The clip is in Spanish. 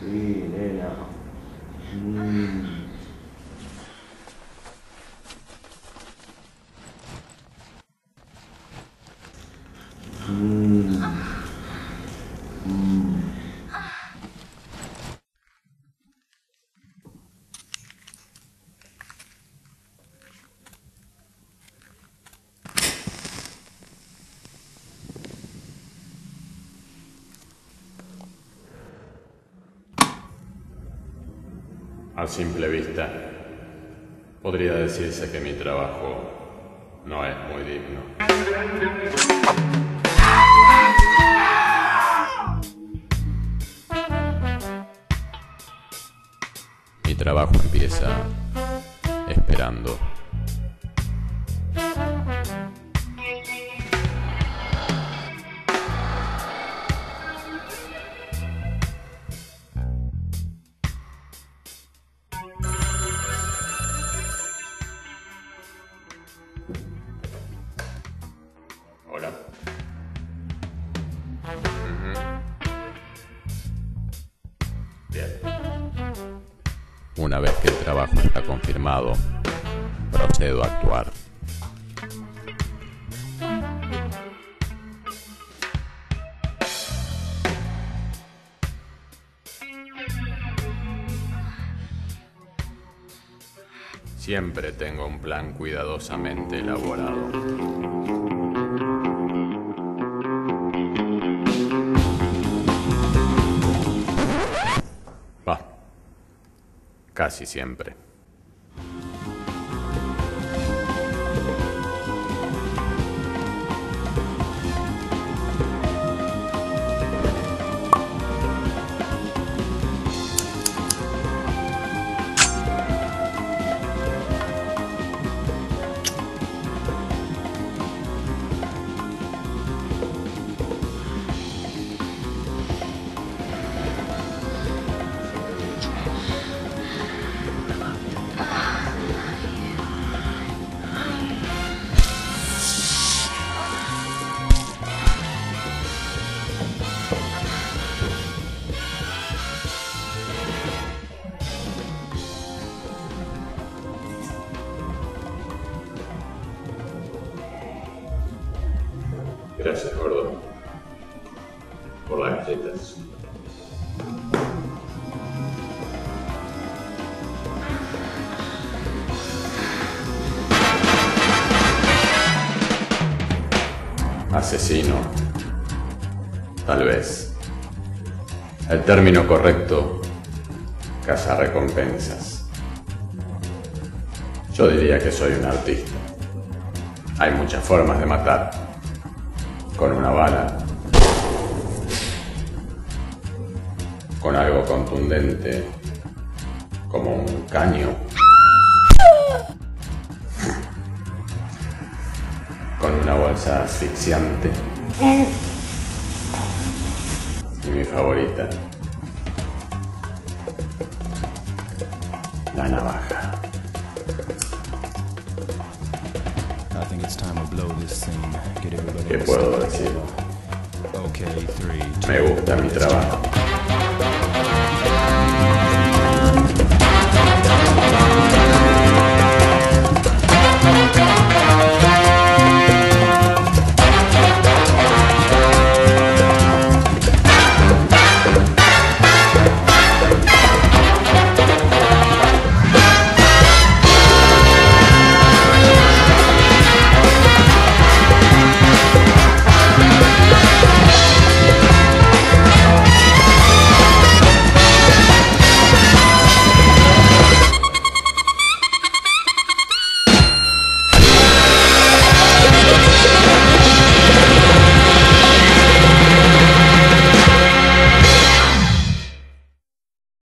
对，那也。嗯。嗯。Simple vista, podría decirse que mi trabajo no es muy digno. Mi trabajo empieza esperando. Hola. Una vez que el trabajo está confirmado, procedo a actuar. Siempre tengo un plan cuidadosamente elaborado. Va. Casi siempre. Gracias, gordo. Por las galletas. Asesino. Tal vez. El término correcto, recompensas. Yo diría que soy un artista. Hay muchas formas de matar. Con una bala. Con algo contundente. Como un caño. Con una bolsa asfixiante. Y mi favorita. La navaja. ¿Qué puedo decir? Okay, three, two, Me gusta mi trabajo.